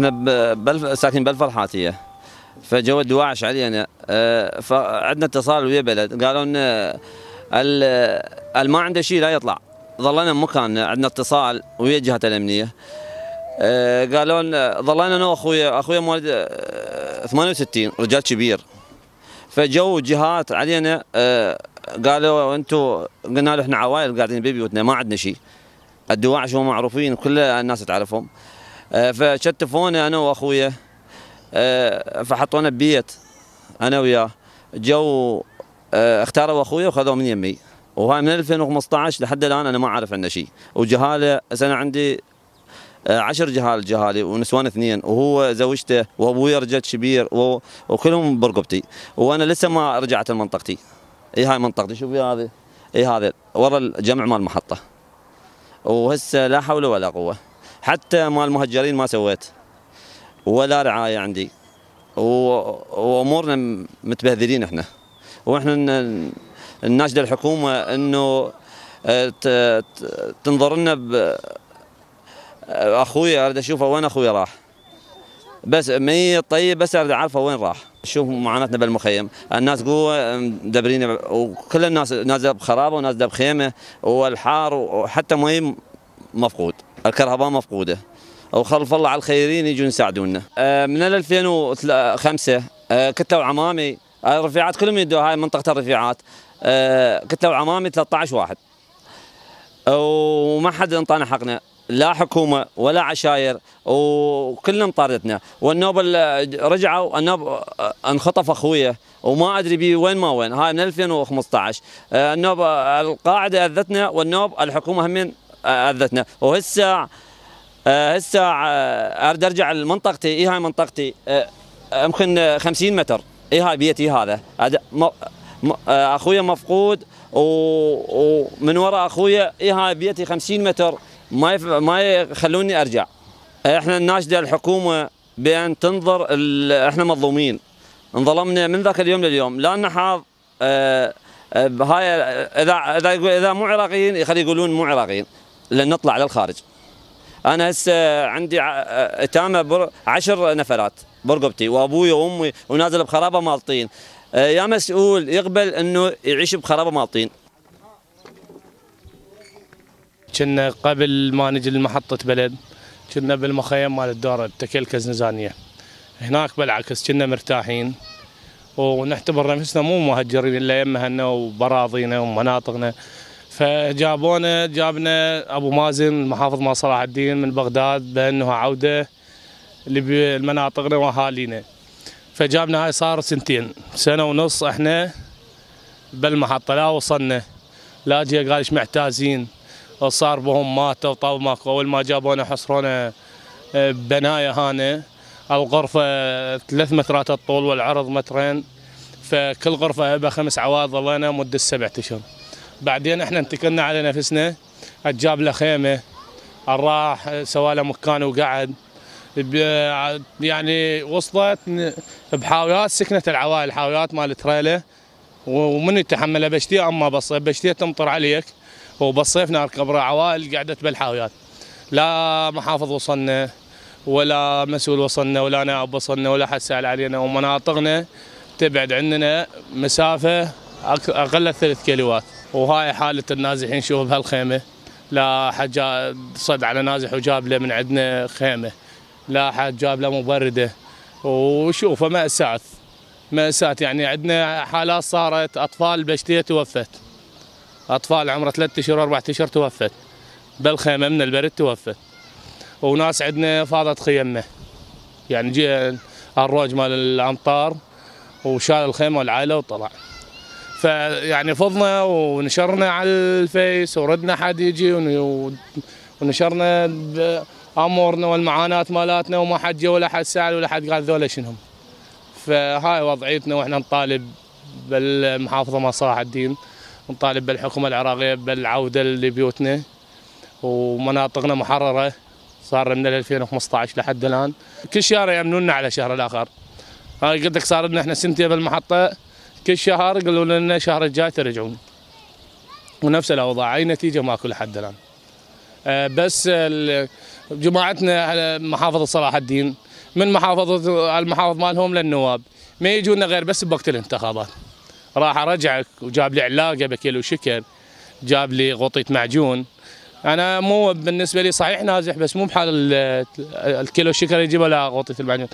إحنا ب- بالف... ساكنين بالفرحاتية. فجو الدواعش علينا. آه، فعندنا اتصال ويا بلد. قالوا إن ال- اللي ما عنده شيء لا يطلع. ظلينا بمكاننا عندنا اتصال ويا الجهات الأمنية. آه، قالوا لنا ظلينا أنا وأخويا. أخويا مواليد آه، 68 رجال كبير. فجو جهات علينا. آه، قالوا أنتم قلنا له إحنا عوائل قاعدين ببيوتنا ما عندنا شيء الدواعش هم معروفين كل الناس تعرفهم. آه، فشتفونا أنا وأخويا. آه، فحطونا ببيت أنا وياه. جو آه، اختاروا أخويا وخذوه من يمي. وهاي من 2015 لحد الآن أنا ما أعرف عنه شيء. وجهاله أنا عندي آه، عشر جهال جهالي ونسوان اثنين. وهو زوجته وأبوي رجل كبير وكلهم برقبتي. وأنا لسه ما رجعت لمنطقتي. اي هاي منطقتي؟ شوفي هذه. اي هذا ورا الجمع مال المحطة. وهسه لا حول ولا قوة. حتى مال المهجرين ما سويت. ولا رعاية عندي. وأمورنا متبهذلين إحنا. وإحنا نناشد الحكومة إنه آه، تنظر لنا ب- أخوي أريد أشوفه وين أخوي راح. بس مي طيب بس أريد أعرفه وين راح. شوف معاناتنا بالمخيم. الناس قوة مدبرين وكل الناس نازلة بخرابة ونازلة بخيمة. والحار وحتى مي مفقود. الكهرباء مفقودة. وخلف الله على الخيرين يجون يساعدونا. آه، من 2005 آه، كنت لو عمامي آه، الرفيعات كلهم يدوا هاي منطقة الرفيعات. آه، لو عمامي 13 واحد. وما حد انطانا حقنا. لا حكومة ولا عشاير وكلنا طاردتنا. والنوب ال- رجعوا النوب آه، انخطف أخويا وما أدري بيه وين ما وين. هاي من 2015 آه، النوب آه، القاعدة أذتنا والنوب الحكومة همين آه، اذتنا وهسه هسه اريد ارجع لمنطقتي اي هاي منطقتي يمكن آه، 50 متر اي هاي بيتي هذا اخويا مفقود ومن وراء اخويا اي هاي بيتي 50 متر ما. ما يخلوني ارجع إحنا ناشده الحكومة بان تنظر. إحنا مظلومين انظلمنا من ذاك اليوم لليوم لا نحاض آه، بهاي اذا اذا اذا مو عراقيين يخلي يقولون مو عراقيين لأن نطلع للخارج أنا هسه عندي أتامة بر... عشر نفرات برقبتي وأبوي وأمي ونازل بخرابة مال طين آه، يا مسؤول يقبل إنه يعيش بخرابة مال طين كنا قبل ما نجي لمحطة بلد كنا بالمخيم مال الدورة بتكيل كزنزانية. هناك بالعكس كنا مرتاحين ونعتبر نفسنا مو مهجرين إلا يمهنا وبراضينا ومناطقنا. فجابونا جابنا أبو مازن محافظ ما صلاح الدين من بغداد بأنه عودة لمناطقنا واهالينا فجابنا هاي صار سنتين. سنة ونص إحنا بالمحطة لا وصلنا. لا جي قال محتازين وصار بهم ماتوا طاو ماكو أول ما جابونا حصرونا آه، بناية هانه الغرفه ثلاث مترات الطول والعرض مترين. فكل غرفة بها خمس عواد ظلينا مدة سبعة أشهر. بعدين إحنا انتكلنا على نفسنا. جاب له خيمة راح سوى له مكان وقعد. يعني وصلت بحاويات سكنت العوائل حاويات مال تريله ومن يتحملها بشتي أما بص بشتي تمطر عليك. وبالصيف نركب عوائل قعدت بالحاويات لا محافظ وصلنا ولا مسؤول وصلنا ولا نائب وصلنا ولا حد سأل علينا. ومناطقنا تبعد عندنا مسافة أك- أقل ثلاث كيلوات. وهاي حالة النازحين شوف بهالخيمة. لا حد صد على نازح وجاب له من عندنا خيمة. لا حد جاب له مبردة. وشوفه مأساة مأساة يعني عندنا حالات صارت أطفال بشتية توفت. أطفال عمرها ثلاثة أشهر وأربعة أشهر توفت. بالخيمة من البرد توفت. وناس عندنا فاضت خيمنا يعني جاء الروج مال الأمطار وشال الخيمة والعائلة وطلع. فيعني فضنا ونشرنا على الفيس وردنا حد يجي ون- ونشرنا بأمورنا والمعاناة مالاتنا وما حد جا ولا حد سأل ولا حد قال ذولا شنهم. فهاي وضعيتنا وإحنا نطالب بالمحافظة مال صلاح الدين نطالب بالحكومة العراقية بالعودة لبيوتنا. ومناطقنا محررة صار من 2015 لحد الآن. كل شهر يأمنونا على شهر الآخر. هاي قلت لك صار لنا إحنا سنتين بالمحطة. كل شهر قالوا لنا الشهر الجاي ترجعون. ونفس الأوضاع. أي نتيجة ماكو لحد الآن. آه، بس جماعتنا على محافظة صلاح الدين من محافظة المحافظ مالهم للنواب. ما يجونا غير بس بوقت الانتخابات. راح ارجعك وجاب لي علاقة بكيلو شكر جاب لي غطية معجون. أنا مو بالنسبة لي صحيح نازح بس مو بحال ال- الكيلو شكر يجيب ولا غطية المعجون.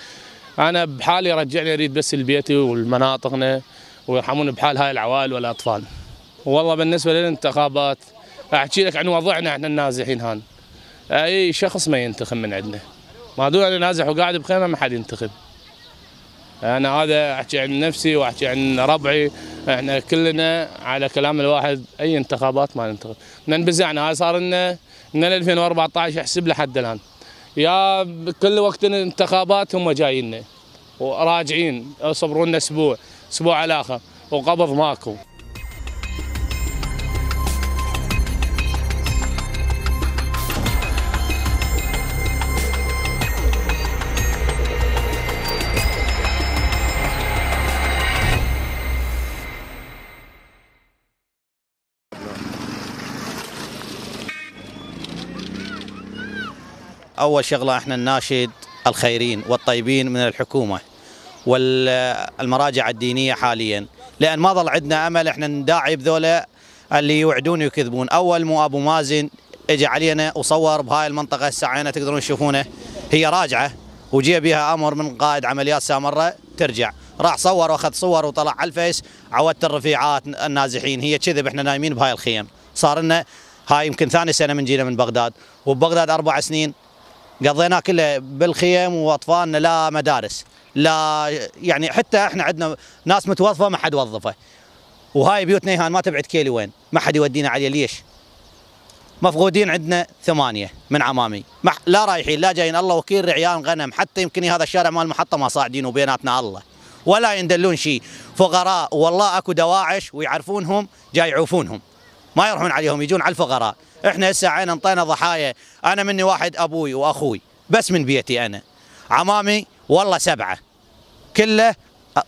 أنا بحالي رجعني أريد بس لبيتي والمناطقنا ويرحمون بحال هاي العوائل والأطفال. والله بالنسبة للانتخابات أحكي لك عن وضعنا إحنا النازحين هان. أي شخص ما ينتخب من عندنا. ما دون أنا نازح وقاعد بخيمة ما حد ينتخب. أنا هذا أحكي عن نفسي وأحكي عن ربعي. إحنا كلنا على كلام الواحد أي انتخابات ما ننتخب. ننبزعنا هاي صار لنا من 2014 احسب لحد الآن. يا كل وقت الانتخابات هم جايين. وراجعين صبروا لنا أسبوع. أسبوع على الآخر وقبض ماكو. أول شغلة إحنا نناشد الخيرين والطيبين من الحكومة. والمراجع الدينية حاليا. لأن ما ظل عندنا أمل إحنا نداعي بذولا اللي يوعدون ويكذبون. أول مو أبو مازن إجى علينا وصور بهاي المنطقة عينه تقدرون تشوفونه. هي راجعة وجي بها أمر من قائد عمليات سامرة ترجع. راح صور وأخذ صور وطلع على الفيس عودت الرفيعات النازحين. هي كذب إحنا نايمين بهاي الخيم. صار لنا هاي يمكن ثاني سنة من جينا من بغداد. وبغداد أربع سنين قضيناه كله بالخيم وأطفالنا لا مدارس لا يعني حتى إحنا عندنا ناس متوظفة ما حد وظفه. وهاي بيوتنا هان ما تبعد كيلي وين ما حد يودينا عليه. ليش؟ مفقودين عندنا ثمانية من عمامي. ما لا رايحين لا جايين. الله وكيل رعيان غنم حتى يمكن هذا الشارع مال المحطة ما صاعدين وبيناتنا الله. ولا يندلون شيء فقراء والله أكو دواعش ويعرفونهم جاي يعوفونهم. ما يروحون عليهم يجون على الفقراء. إحنا هسه عين انطينا ضحايا. أنا مني واحد أبوي وأخوي بس من بيتي أنا. عمامي والله سبعة. كله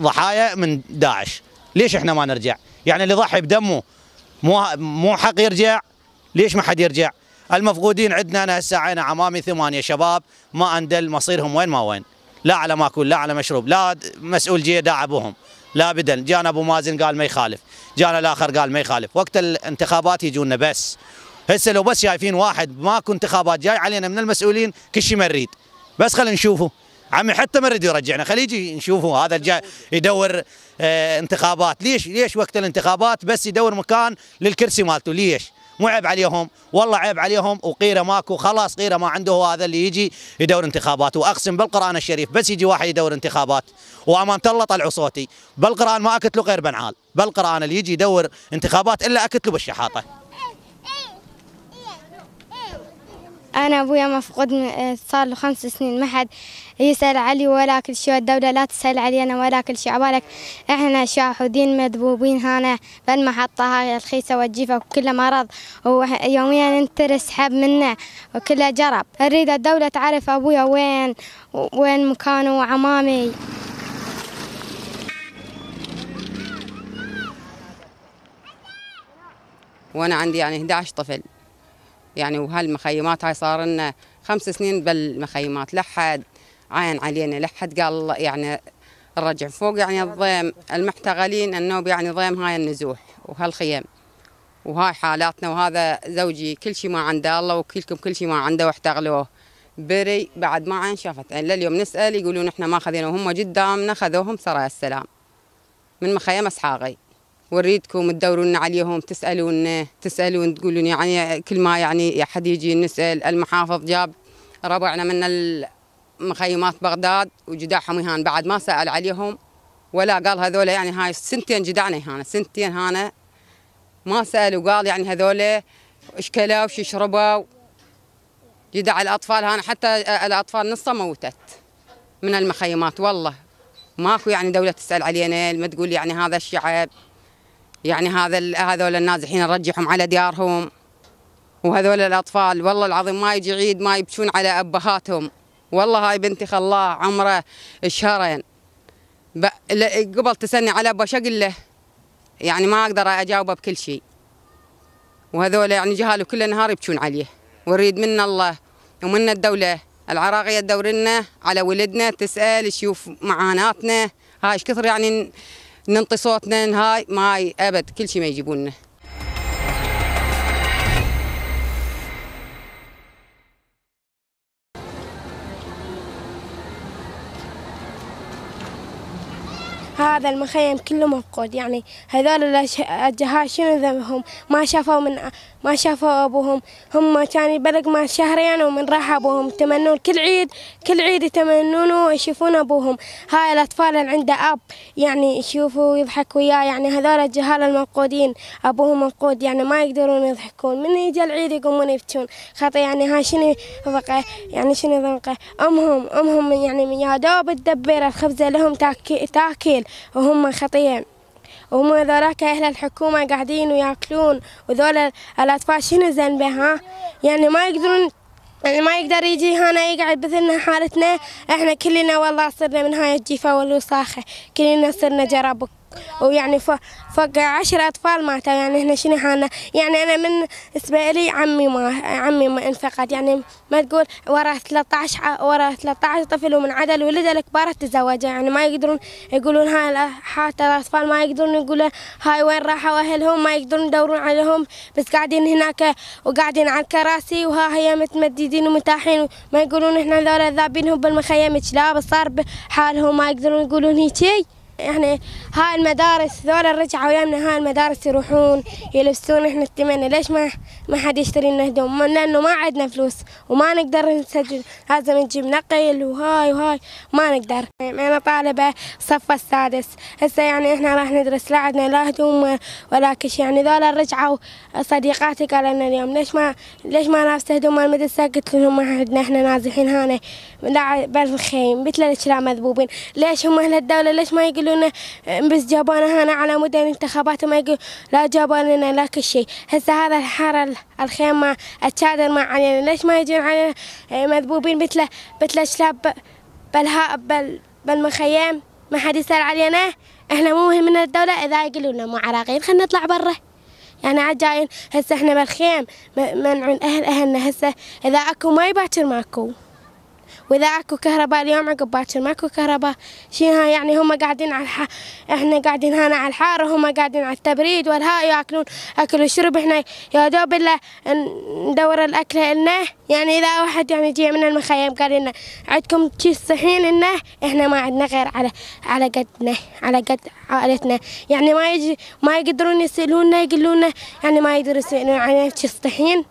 ضحايا من داعش. ليش إحنا ما نرجع؟ يعني اللي ضحي بدمه مو مو حق يرجع؟ ليش ما حد يرجع؟ المفقودين عندنا أنا هسه عين عمامي ثمانية شباب ما أندل مصيرهم وين ما وين. لا على ماكل لا على مشروب لا مسؤول جي داع أبوهم. لا بدل جانا أبو مازن قال ما يخالف جانا الآخر قال ما يخالف. وقت الانتخابات يجونا بس. هسه لو بس شايفين واحد ماكو انتخابات جاي علينا من المسؤولين كل شيء ما نريد بس خلينا نشوفه. عمي حتى ما نريد يرجعنا. خليه يجي نشوفه. هذا الجاي يدور آه انتخابات. ليش؟ ليش وقت الانتخابات؟ بس يدور مكان للكرسي مالته. ليش؟ مو عيب عليهم. والله عيب عليهم. وقيره ماكو. خلاص قيره ما عنده هو هذا اللي يجي يدور انتخابات. وأقسم بالقرآن الشريف بس يجي واحد يدور انتخابات. وأمانة الله طلعوا صوتي. بالقرآن ما اكتله غير بنعال. بالقرآن اللي يجي يدور انتخابات إلا اكتله بالشحاطة. أنا أبويا مفقود من- صار له خمس سنين. ما حد يسأل علي ولا كل شيء. الدولة لا تسأل علينا ولا كل شيء. عبالك إحنا شاحودين مذبوبين هنا. بالمحطة هاي الخيسة والجيفة وكله مرض ويوميا ننترس حب منه وكله جرب. نريد الدولة تعرف أبويا وين وين مكانه وعمامي. وأنا عندي يعني 11 طفل. يعني وهالمخيمات هاي صار لنا خمس سنين بالمخيمات لحد عاين علينا لحد قال يعني الرجع فوق يعني الضيم المحتغلين النوب يعني ضيم هاي النزوح وهالخيم. وهاي حالاتنا وهذا زوجي كل شيء ما عنده الله وكلكم كل شيء ما عنده واحتغلوه. بري بعد ما عين شافت عين لليوم نسأل يقولون إحنا ما خذينا وهم قدامنا خذوهم سرايا السلام. من مخيم اسحاقي ونريدكم تدورون عليهم تسألون تسألون تقولون يعني كل ما يعني حد يجي نسأل المحافظ جاب ربعنا من المخيمات بغداد وجداحهم هان بعد ما سأل عليهم ولا قال هذول يعني هاي سنتين جدعنا هنا سنتين هنا ما سال وقال يعني هذول إيش كلوا وش يشربوا؟ جدع الأطفال هنا حتى الأطفال نصها موتت من المخيمات والله. ماكو يعني دولة تسأل علينا ما تقول يعني هذا الشعب. يعني هذا هذول النازحين نرجعهم على ديارهم. وهذول الأطفال والله العظيم ما يجي عيد ما يبكون على أبهاتهم. والله هاي بنتي خلاه عمره شهرين. قبل تسني على ابو أقول له؟ يعني ما أقدر أجاوبه بكل شيء. وهذول يعني جهاله كل نهار يبكون عليه. ونريد من الله ومن الدولة. العراقية تدور لنا على ولدنا تسأل تشوف معاناتنا. هاي إيش كثر يعني ننطي صوتنا هاي ما أبد كل شيء ما يجيبون لنا هذا المخيم كله مفقود. يعني هذول شنو ذنبهم؟ ما شافوا من ما شافوا أبوهم. هم كان يبلغ ما شهرين ومن راح أبوهم. يتمنون كل عيد كل عيد يتمنون ويشوفون أبوهم. هاي الأطفال اللي عنده أب يعني يشوفوا ويضحك وياه. يعني هذول الجهال المفقودين أبوهم مفقود. يعني ما يقدرون يضحكون. من يجي العيد يقومون يبكون خاطر يعني هاي شنو ذقه يعني شنو ذقه أمهم أمهم يعني يا دوب تدبر الخبزة لهم تاكل. وهم خطية وهم ذولاك أهل الحكومة قاعدين ويأكلون. وذول الأطفال شنو ذنبه ها؟ يعني ما يقدرون يعني ما يقدر يجي هنا يقعد مثلنا حالتنا إحنا كلنا والله صرنا من هاي الجيفة والوساخة. كلنا صرنا جرب ويعني فوق, فوق عشر أطفال ماتوا. يعني إحنا شنو حالنا؟ يعني أنا من بالنسبة عمي ما عمي ما انفقد يعني ما تقول ورا 13 ع- ورا 13 طفل ومن عدا الولد الكبار تزوجوا. يعني ما يقدرون يقولون هاي حتى الأطفال ما يقدرون يقولون هاي وين راحوا أهلهم؟ ما يقدرون يدورون عليهم. بس قاعدين هناك وقاعدين على الكراسي وها هي متمددين ومتاحين. وما يقولون إحنا ذولا ذابينهم بالمخيم. لا بس صار بحالهم. ما يقدرون يقولون هيك. يعني هاي المدارس ذولا رجعوا ويانا هاي المدارس يروحون يلبسون إحنا التمنى ليش ما ما حد يشتري لنا هدوم؟ لأنه ما عندنا فلوس وما نقدر نسجل. لازم نجيب نقل وهاي وهاي. ما نقدر. أنا طالبة صف السادس. هسه يعني إحنا راح ندرس. لا عندنا لا هدوم ولا شيء. يعني ذولا رجعوا صديقاتي قالوا لنا اليوم. ليش ما ليش ما لابسة هدوم المدرسة؟ قلت لهم ما عندنا إحنا نازحين هنا. لا بالخيم مثل الاشلاء مذبوبين. ليش هم أهل الدولة؟ ليش ما يقولون بس جابونا هنا على مدن انتخابات ما يقول لا جابوا لنا لا كل شيء. هسه هذا الحارة الخيم ما الشادر ما علينا. ليش ما يجون علينا مذبوبين مثل مثل الچلاب بالها بال بالمخيم؟ ما حد يسأل علينا. إحنا مو مهم من الدولة. إذا يقولوا لنا مو عراقيين خلينا نطلع برا. يعني عجاين هسه إحنا بالخيم منعون أهل أهلنا. هسه إذا أكو ماي باكر ماكو. وإذا أكو كهرباء اليوم عقب باكر ماكو كهرباء شنو هاي يعني هم قاعدين على الح... إحنا قاعدين هنا على الحارة هم قاعدين على التبريد والهاي ياكلون أكل وشرب. إحنا يا دوب إلا ندور الأكل لنا يعني إذا واحد يعني جاي من المخيم قال لنا عندكم شي صحين لنا إحنا ما عندنا غير على على قدنا على قد عائلتنا. يعني ما يجي ما يقدرون يسألونا يقولون يعني ما يقدرون يسالون علينا شي صحين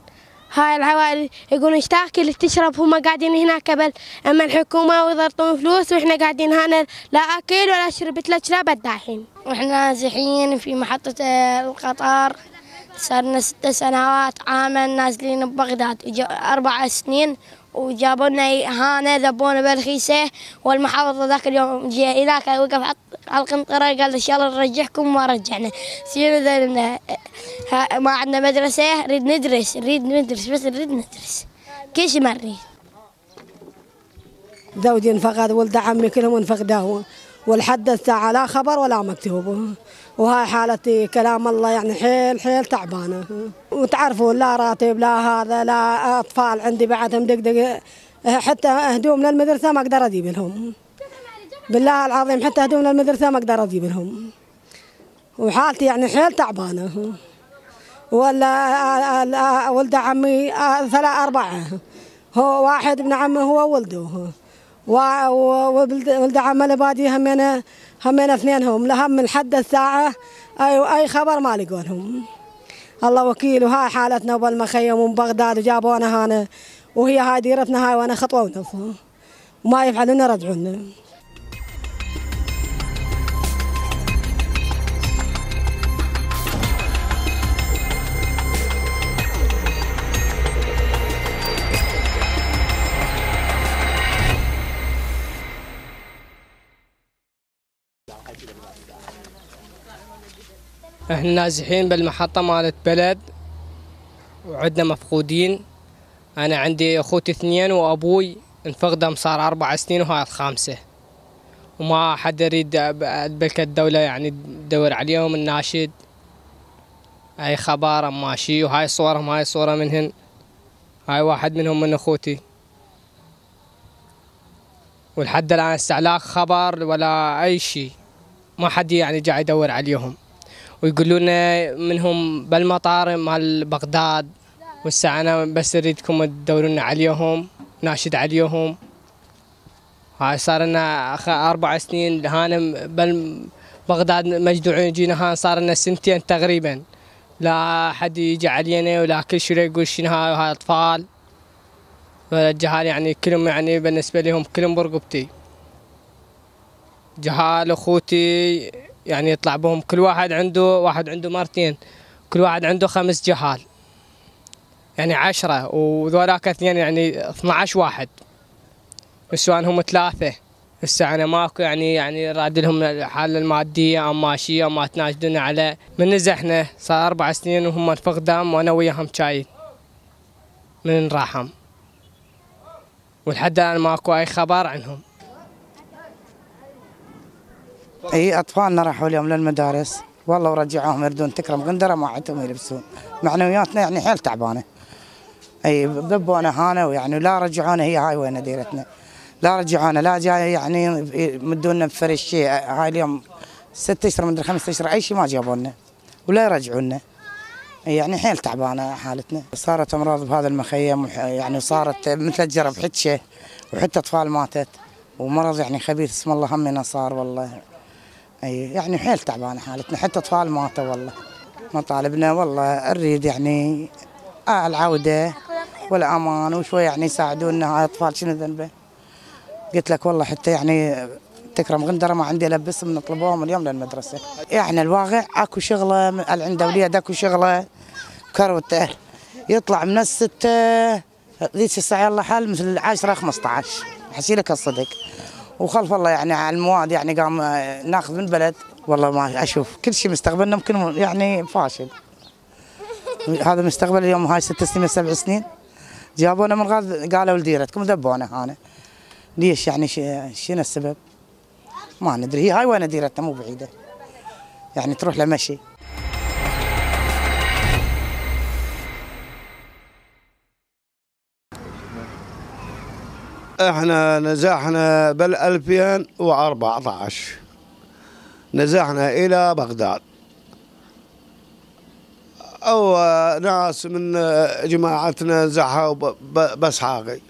هاي العوائل يقولون إيش تاكل؟ تشرب؟ هم قاعدين هناك قبل أما الحكومة ويضرطون فلوس وإحنا قاعدين هنا لا أكل ولا شربت لا بداحين وإحنا نازحين في محطة آه، القطار. صارنا ست سنوات عاما نازلين ببغداد. أربع سنين وجابوا لنا هانا ذبونا بالخيسة والمحافظة ذاك اليوم جاء هناك وقف على- القنطرة قال إن شاء الله نرجعكم ما رجعنا. ذلنا ها- ما عندنا مدرسة نريد ندرس نريد ندرس بس نريد ندرس. كل شيء ما نريد؟ زوجي انفقد ولد عمي كلهم انفقدوه ولحد الساعة لا خبر ولا مكتوب. وهاي حالتي كلام الله يعني حيل حيل تعبانة. وتعرفوا لا راتب لا هذا لا أطفال عندي بعدهم دقدق حتى هدوم للمدرسة ما أقدر أجيب لهم. بالله العظيم حتى هدوم للمدرسة ما أقدر أجيب لهم. وحالتي يعني حيل تعبانة. ولا ولد عمي ثلاث أربعة. هو واحد ابن عمي هو ولده. وولد ولد عمي البادي همنا همنا اثنينهم. لهم لحد الساعة أي أي خبر ما لقولهم. الله وكيل وهاي حالتنا بالمخيم ومن بغداد وجابونا هنا. وهي هاي ديرتنا هاي وأنا خطوة ونص. وما يفعلون يرجعونا إحنا نازحين بالمحطة مالت بلد وعندنا مفقودين. أنا عندي أخوتي اثنين وأبوي انفقدهم صار أربع سنين وهاي الخامسة وما حد يريد بلك الدولة يعني تدور عليهم الناشد. اي خبر ماشي وهاي صورهم هاي صورة منهن. هاي واحد منهم من أخوتي. ولحد الآن لا خبر ولا أي شيء. ما حد يعني قاعد يدور عليهم. ويقولون منهم بالمطار مال بغداد. وهسه أنا بس أريدكم تدورون عليهم ناشد عليهم. هاي صار لنا أربع سنين هانم بل بغداد مجدوعين جينا هان صار لنا سنتين تقريبا. لا حد يجي علينا ولا كل شيء يقول شنو هاي هاي أطفال. فالجهال يعني كلهم يعني بالنسبة لهم كلهم برقبتي جهال أخوتي يعني يطلع بهم. كل واحد عنده واحد عنده مرتين. كل واحد عنده خمس جهال. يعني عشرة وذولاك اثنين يعني 12 واحد. بس هم ثلاثة. هسه أنا ماكو يعني يعني راد لهم الحالة المادية أم ماشية ما تناشدون على. من نزحنا صار أربع سنين وهم فقدام وأنا وياهم شايل. من راحهم ولحد الآن ماكو أي خبر عنهم. إي أطفالنا راحوا اليوم للمدارس. والله ورجعوهم يردون تكرم. غندره ما عندهم يلبسون. معنوياتنا يعني حيل تعبانة. إي ذبونا هانا ويعني لا رجعونا. هي هاي وين ديرتنا؟ لا رجعونا. لا جاي يعني يمدونا بفرش. شيء هاي اليوم ست أشهر مدري خمس أشهر. أي شيء ما جابوا لنا ولا يرجعونا. يعني حيل تعبانة حالتنا. صارت أمراض بهذا المخيم يعني صارت مثل الجرب حتشة. وحتى أطفال ماتت. ومرض يعني خبيث. اسم الله همنا صار والله. أي يعني حيل تعبانة حالتنا حتى أطفال ماتوا والله. مطالبنا والله نريد يعني العوده والأمان وشوي يعني يساعدونا. هاي الاطفال شنو ذنبه؟ قلت لك والله حتى يعني تكرم غندره ما عندي البسهم نطلبوهم اليوم للمدرسة. يعني الواقع أكو شغلة اللي عنده أولاد اكو شغلة كروتة يطلع من الستة ذيك الساعة يلا حال مثل العاشرة 15 أحكي لك الصدق. وخلف الله يعني على المواد يعني قام آه، ناخذ من البلد. والله ما أشوف. كل شيء مستقبلنا ممكن يعني فاشل. هذا مستقبل اليوم هاي ست سنين سبع سنين. جابونا من غاز قالوا لديرتكم ذبونا هنا ليش يعني شنو السبب؟ ما ندري. هي هاي وين ديرتنا؟ مو بعيدة. يعني تروح لمشي. إحنا نزحنا بال 2014 نزحنا إلى بغداد. أو ناس من جماعتنا نزحوا ب- ب- بس حاقي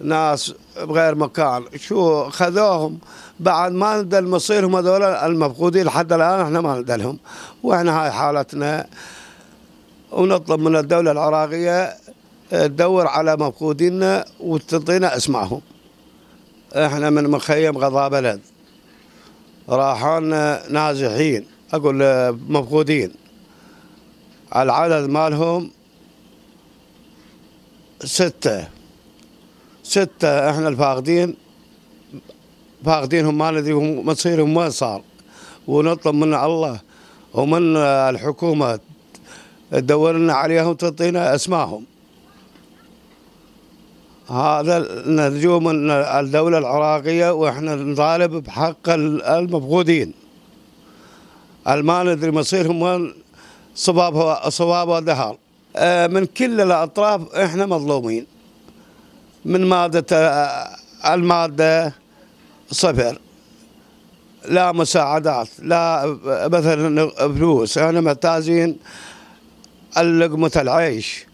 ناس بغير مكان. شو خذوهم؟ بعد ما ندل مصيرهم هذول المفقودين لحد الآن إحنا ما ندلهم. وإحنا هاي حالتنا. ونطلب من الدولة العراقية تدور على مفقودينا وتعطينا اسمائهم إحنا من مخيم غضاء بلد. راحونا نازحين أقول مفقودين العدد مالهم ستة. ستة إحنا الفاقدين فاقدينهم ما ندري هم مصيرهم وين صار. ونطلب من الله ومن الحكومة تدور لنا عليهم وتعطينا اسمائهم هذا نرجو من الدولة العراقية وإحنا نطالب بحق ال- المفقودين الما ندري مصيرهم وين صباب صواب ودهر. آه، من كل الأطراف إحنا مظلومين. من مادة آه، المادة صفر. لا مساعدات لا مثلا فلوس. إحنا محتاجين لقمة العيش.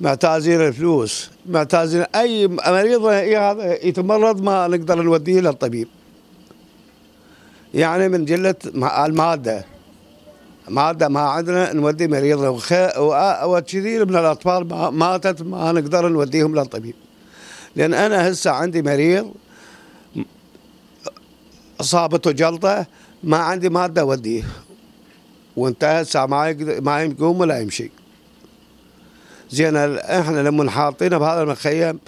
معتازين الفلوس معتازين أي مريض يتمرض ما نقدر نوديه للطبيب يعني من جلة المادة. ماده ما عندنا نودي مريض وكثير من الأطفال ما- ماتت ما نقدر نوديهم للطبيب لأن أنا هسه عندي مريض أصابته جلطة ما عندي مادة أوديه. وانتهى يقدر ما يقوم ولا يمشي. زين إحنا لما حاطينه بهذا المخيم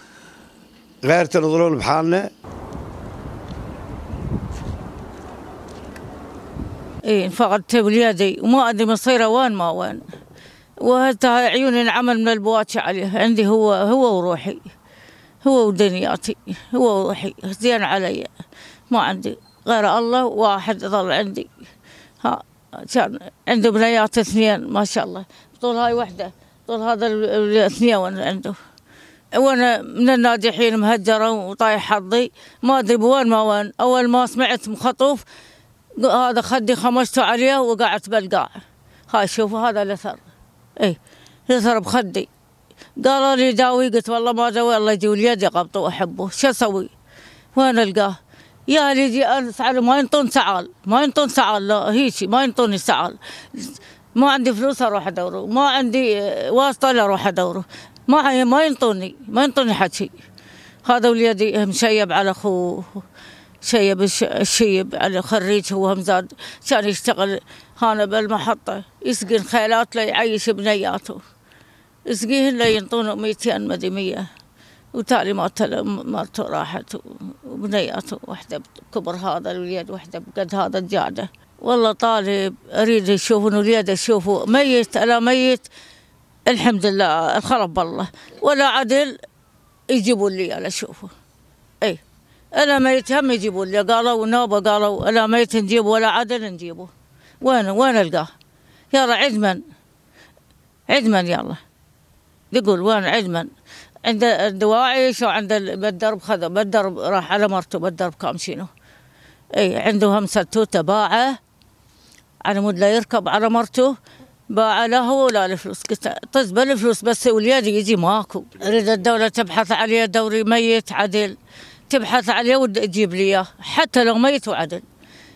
غير تنظرون بحالنا؟ اي فقدت ولادي وما أدري مصيره وين ما وين. وهذا عيوني العمل من البواكي عليه. عندي هو هو وروحي. هو ودنياتي. هو وروحي. زين علي. ما عندي. غير الله واحد ظل عندي. ها كان عنده بنيات اثنين ما شاء الله. طول هاي وحدة. طول هذا ال- الاثنين عنده. وأنا من الناجحين مهجرة وطايح حظي. ما أدري بوين ما وين. أول ما سمعت مخطوف هذا خدي خمشته عليه وقعدت بالقاع. هاي شوفوا هذا الإثر. اي الإثر بخدي. قالوا لي داوي قلت والله ما داوي الله يجي اليد يقبطه وأحبه. شو أسوي؟ وين ألقاه؟ يا أنا سعال ما ينطون سعال. ما ينطون سعال لا هيك ما ينطوني سعال ما عندي فلوس أروح أدوره. ما عندي آه، واسطة لا أروح أدوره. ما ما ينطوني ما ينطوني حكي هذا وليدي مشيب على أخوه شيب الش- الشيب على خريج هو مزاد كان يشتغل هنا بالمحطة. يسقي الخيلات ليعيش بنياته. يسقيهن لينطونه 200 مدري 100 وتالي مرته راحت وبنياته واحدة بكبر هذا الوليد واحدة بقد هذا الجادة. والله طالب أريد يشوف إنه الوليد أشوفه. ميت أنا ميت. الحمد لله الخرب بالله ولا عدل يجيبوا لي أنا أشوفه. أي أنا ميت هم يجيبوا لي. قالوا نوبة قالوا أنا ميت نجيبه. ولا عدل نجيبه. وين وين ألقاه؟ يلا عدمن. عدمن يلا. يقول وين عدمن؟ عند الدواعش وعند ال- بالدرب خذ بالدرب راح على مرته بالدرب كام شنو اي عنده هم ستوته باعة. على مود لا يركب على مرته باع لا هو ولا الفلوس قلت طز بالفلوس بس وليدي يجي ماكو. أريد الدولة تبحث عليه دوري ميت عدل. تبحث عليه وتجيب لي إياه حتى لو ميت وعدل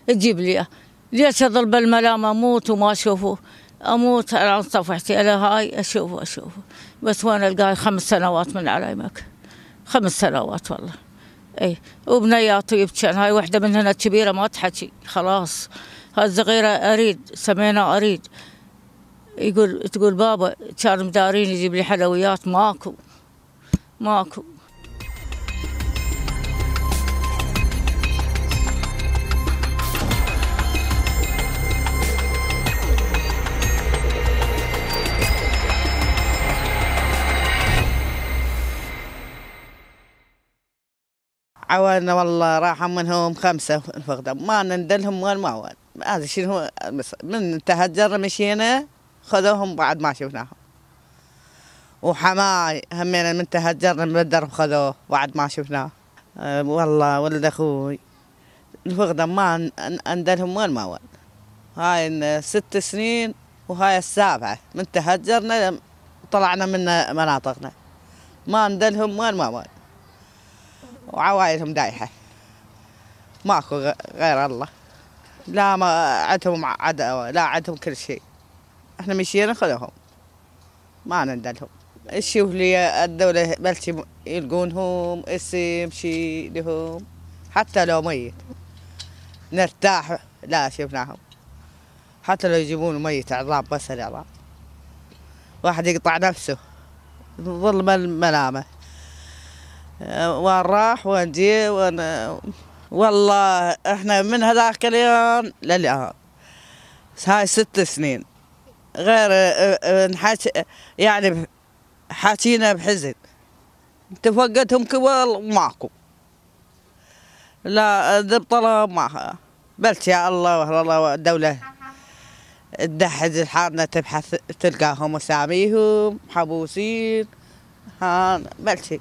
تجيب لي إياه. ليش أظل بالملام أموت وما أشوفه؟ أموت على صفحتي أنا هاي؟ أشوفه أشوفه. بس وين ألقاه؟ خمس سنوات من على يمك. خمس سنوات والله. اي وبنياته يبكن هاي واحدة من هنا كبيرة ما تحكي. خلاص. الصغيرة أريد سمينا أريد. يقول تقول بابا كان مدارين يجيب لي حلويات ماكو ماكو. عوانا والله راحوا منهم خمسة فقدة ما نندلهم وين ما وين. هذا شنو من تهجر مشينا خذوهم بعد ما شفناهم. وحماي همينا من تهجرنا من الدرب خذوه بعد ما شفناه والله ولد أخوي. الفقدة ما اندلهم وين ما وين. هاي ست سنين وهاي السابعة. من تهجرنا طلعنا من مناطقنا. ما ندلهم وين ما وين. وعوائلهم دايحة. ماكو غير الله. لا ما عندهم عداوة لا عندهم كل شيء. إحنا مشينا خذوهم. ما نندلهم. شوف لي الدولة بلشي يلقونهم اسم شي لهم. حتى لو ميت. نرتاح لا شفناهم. حتى لو يجيبون ميت عظام بس العظام واحد يقطع نفسه. ظلم الملامة. وين راح وين جي وين والله إحنا من هذاك اليوم للآن. هاي ست سنين. غير آه، آه، نحكي يعني حاكينا بحزن. تفقدهم كبل ماكو. لا ذب طلب ما بلش يا الله وهلا الله الدولة تدحج حالنا تبحث تلقاهم اساميهم محبوسين ها بلشي